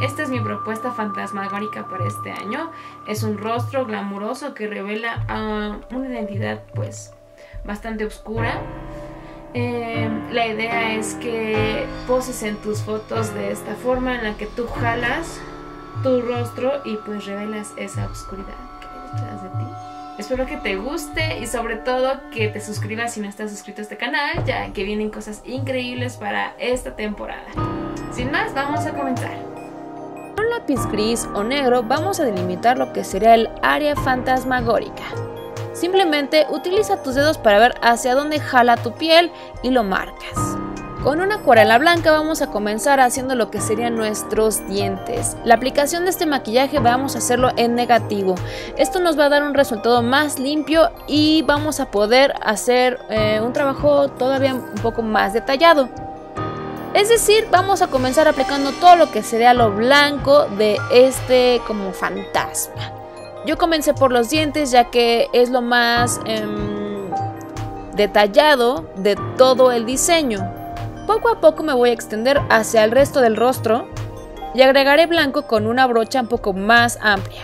Esta es mi propuesta fantasmagórica para este año. Es un rostro glamuroso que revela una identidad pues bastante oscura. Em, la idea es que poses en tus fotos de esta forma en la que tú jalas tu rostro y pues revelas esa oscuridad que hay de ti. Espero que te guste y sobre todo que te suscribas si no estás suscrito a este canal, ya que vienen cosas increíbles para esta temporada. Sin más, vamos a comenzar. Gris o negro vamos a delimitar lo que sería el área fantasmagórica. Simplemente utiliza tus dedos para ver hacia dónde jala tu piel y lo marcas. Con una acuarela blanca vamos a comenzar haciendo lo que serían nuestros dientes. La aplicación de este maquillaje vamos a hacerlo en negativo. Esto nos va a dar un resultado más limpio y vamos a poder hacer eh, un trabajo todavía un poco más detallado. Es decir, vamos a comenzar aplicando todo lo que sería lo blanco de este como fantasma. Yo comencé por los dientes ya que es lo más em, detallado de todo el diseño. Poco a poco me voy a extender hacia el resto del rostro y agregaré blanco con una brocha un poco más amplia.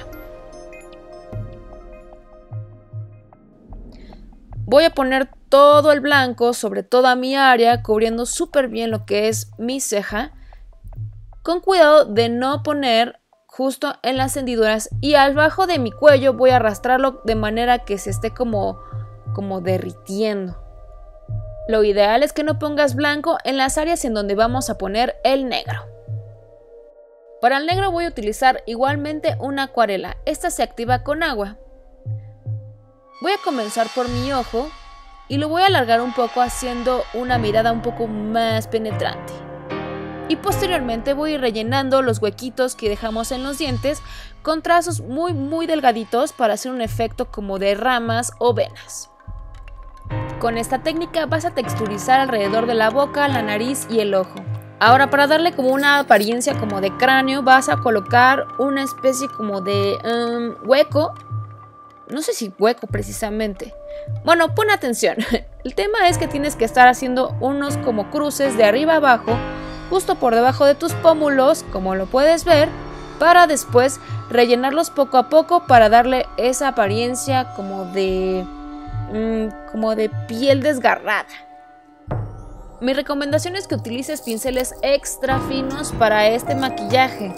Voy a poner todo el blanco sobre toda mi área, cubriendo súper bien lo que es mi ceja, con cuidado de no poner justo en las hendiduras y al bajo de mi cuello voy a arrastrarlo de manera que se esté como, como derritiendo. Lo ideal es que no pongas blanco en las áreas en donde vamos a poner el negro. Para el negro voy a utilizar igualmente una acuarela. Esta se activa con agua. Voy a comenzar por mi ojo y lo voy a alargar un poco haciendo una mirada un poco más penetrante. Y posteriormente voy a ir rellenando los huequitos que dejamos en los dientes con trazos muy muy delgaditos para hacer un efecto como de ramas o venas. Con esta técnica vas a texturizar alrededor de la boca, la nariz y el ojo. Ahora para darle como una apariencia como de cráneo vas a colocar una especie como de um, hueco. No sé si hueco precisamente. Bueno, pon atención. El tema es que tienes que estar haciendo unos como cruces de arriba abajo, justo por debajo de tus pómulos, como lo puedes ver, para después rellenarlos poco a poco para darle esa apariencia como de Mm, como de piel desgarrada. Mi recomendación es que utilices pinceles extra finos para este maquillaje.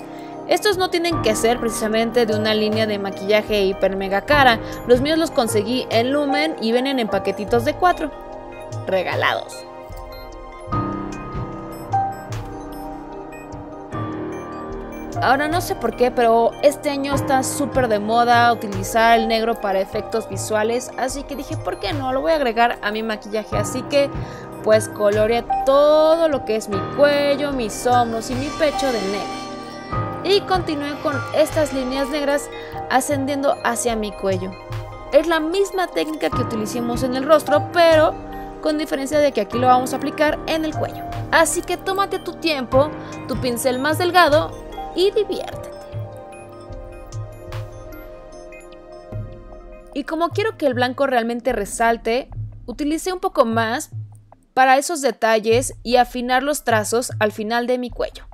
Estos no tienen que ser precisamente de una línea de maquillaje hiper mega cara. Los míos los conseguí en Lumen y vienen en paquetitos de 4. Regalados. Ahora no sé por qué, pero este año está súper de moda utilizar el negro para efectos visuales, así que dije, ¿por qué no? Lo voy a agregar a mi maquillaje, así que pues coloreé todo lo que es mi cuello, mis hombros y mi pecho de negro. Y continué con estas líneas negras ascendiendo hacia mi cuello. Es la misma técnica que utilicimos en el rostro, pero con diferencia de que aquí lo vamos a aplicar en el cuello. Así que tómate tu tiempo, tu pincel más delgado y diviértete. Y como quiero que el blanco realmente resalte, utilicé un poco más para esos detalles y afinar los trazos al final de mi cuello.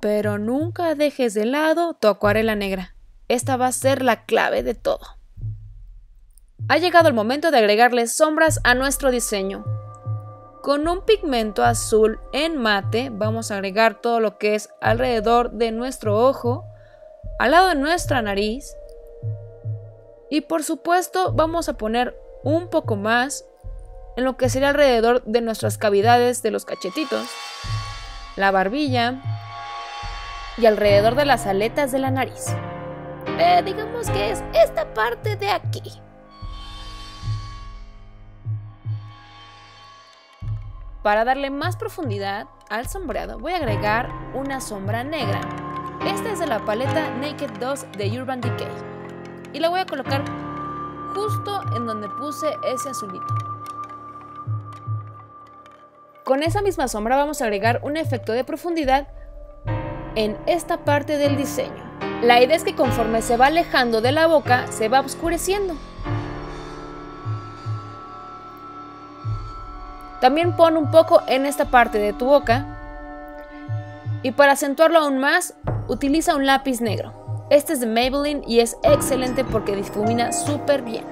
Pero nunca dejes de lado tu acuarela negra. Esta va a ser la clave de todo. Ha llegado el momento de agregarle sombras a nuestro diseño. Con un pigmento azul en mate vamos a agregar todo lo que es alrededor de nuestro ojo, al lado de nuestra nariz y por supuesto vamos a poner un poco más en lo que sería alrededor de nuestras cavidades de los cachetitos, la barbilla y alrededor de las aletas de la nariz. Eh, digamos que es esta parte de aquí. Para darle más profundidad al sombreado voy a agregar una sombra negra. Esta es de la paleta Naked 2 de Urban Decay. Y la voy a colocar justo en donde puse ese azulito. Con esa misma sombra vamos a agregar un efecto de profundidad en esta parte del diseño. La idea es que conforme se va alejando de la boca, se va oscureciendo. También pon un poco en esta parte de tu boca. Y para acentuarlo aún más, utiliza un lápiz negro. Este es de Maybelline y es excelente porque difumina súper bien.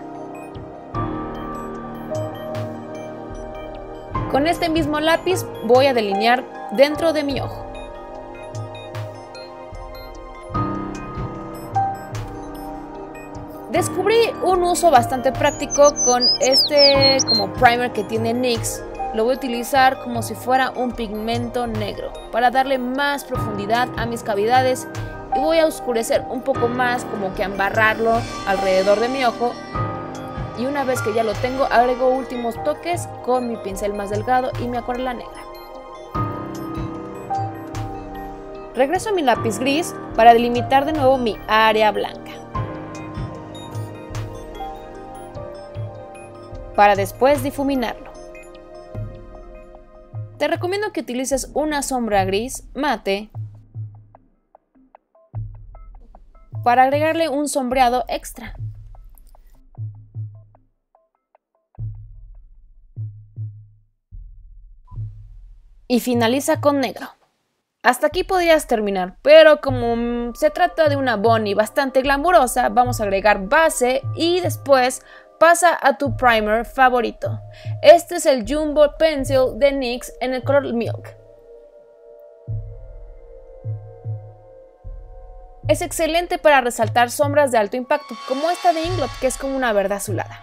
Con este mismo lápiz voy a delinear dentro de mi ojo. Descubrí un uso bastante práctico con este como primer que tiene NYX. Lo voy a utilizar como si fuera un pigmento negro para darle más profundidad a mis cavidades y voy a oscurecer un poco más como que embarrarlo alrededor de mi ojo y una vez que ya lo tengo agrego últimos toques con mi pincel más delgado y mi acuarela negra. Regreso a mi lápiz gris para delimitar de nuevo mi área blanca. Para después difuminarlo. Te recomiendo que utilices una sombra gris mate para agregarle un sombreado extra. Y finaliza con negro. Hasta aquí podrías terminar, pero como se trata de una Bonnie bastante glamurosa, vamos a agregar base y después pasa a tu primer favorito. Este es el Jumbo Pencil de NYX en el color Milk. Es excelente para resaltar sombras de alto impacto, como esta de Inglot, que es como una verde azulada.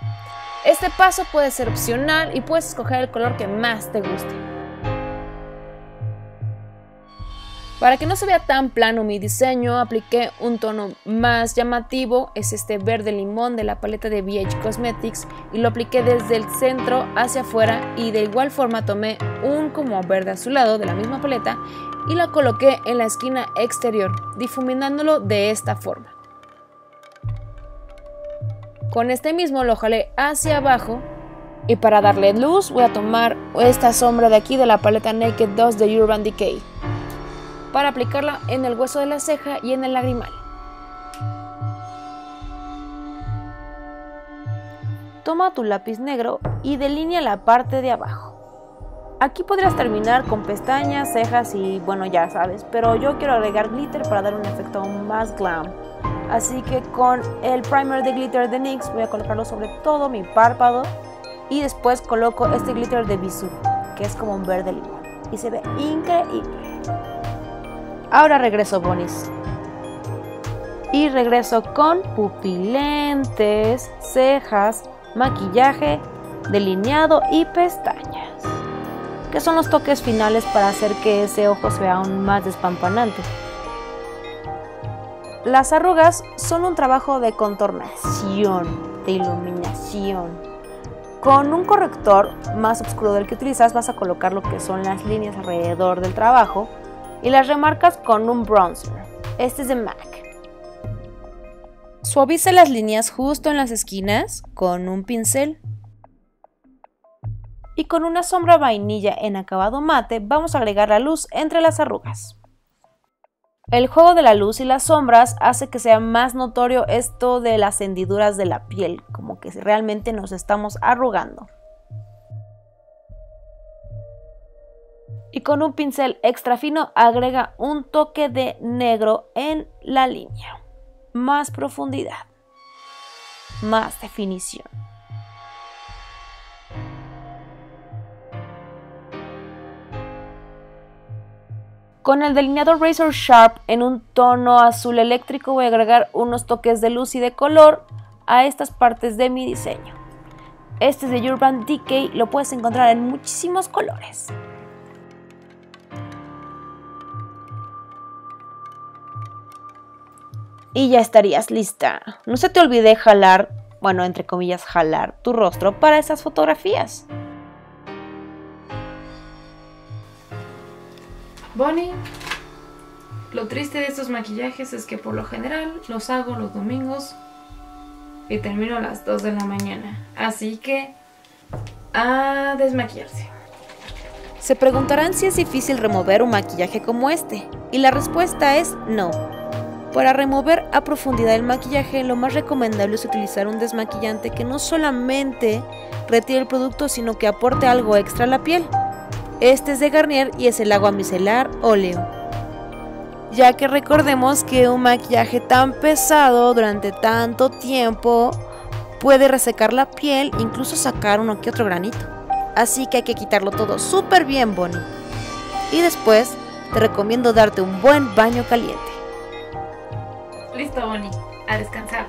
Este paso puede ser opcional y puedes escoger el color que más te guste. Para que no se vea tan plano mi diseño, apliqué un tono más llamativo, es este verde limón de la paleta de BH Cosmetics y lo apliqué desde el centro hacia afuera y de igual forma tomé un como verde azulado de la misma paleta y la coloqué en la esquina exterior, difuminándolo de esta forma. Con este mismo lo jalé hacia abajo y para darle luz voy a tomar esta sombra de aquí de la paleta Naked 2 de Urban Decay para aplicarla en el hueso de la ceja y en el lagrimal. Toma tu lápiz negro y delinea la parte de abajo. Aquí podrías terminar con pestañas, cejas y bueno ya sabes, pero yo quiero agregar glitter para dar un efecto más glam. Así que con el primer de glitter de NYX voy a colocarlo sobre todo mi párpado y después coloco este glitter de Bisú, que es como un verde limón y se ve increíble. Ahora regreso bonis. Y regreso con pupilentes, cejas, maquillaje, delineado y pestañas. Que son los toques finales para hacer que ese ojo se vea aún más despampanante. Las arrugas son un trabajo de contornación, de iluminación. Con un corrector más oscuro del que utilizas vas a colocar lo que son las líneas alrededor del trabajo y las remarcas con un bronzer. Este es de MAC. Suaviza las líneas justo en las esquinas con un pincel. Y con una sombra vainilla en acabado mate vamos a agregar la luz entre las arrugas. El juego de la luz y las sombras hace que sea más notorio esto de las hendiduras de la piel, como que realmente nos estamos arrugando. Y con un pincel extra fino agrega un toque de negro en la línea. Más profundidad, más definición. Con el delineador Razor Sharp en un tono azul eléctrico voy a agregar unos toques de luz y de color a estas partes de mi diseño. Este es de Urban Decay, lo puedes encontrar en muchísimos colores. Y ya estarías lista. No se te olvide jalar, bueno, entre comillas, jalar tu rostro para esas fotografías. Bonnie, lo triste de estos maquillajes es que por lo general los hago los domingos y termino a las 2 de la mañana. Así que a desmaquillarse. Se preguntarán si es difícil remover un maquillaje como este, y la respuesta es no. Para remover a profundidad el maquillaje, lo más recomendable es utilizar un desmaquillante que no solamente retire el producto, sino que aporte algo extra a la piel. Este es de Garnier y es el agua micelar óleo. ya que recordemos que un maquillaje tan pesado durante tanto tiempo puede resecar la piel, incluso sacar uno que otro granito. Así que hay que quitarlo todo súper bien, Bonnie. Y después te recomiendo darte un buen baño caliente. Listo, Bonnie. A descansar.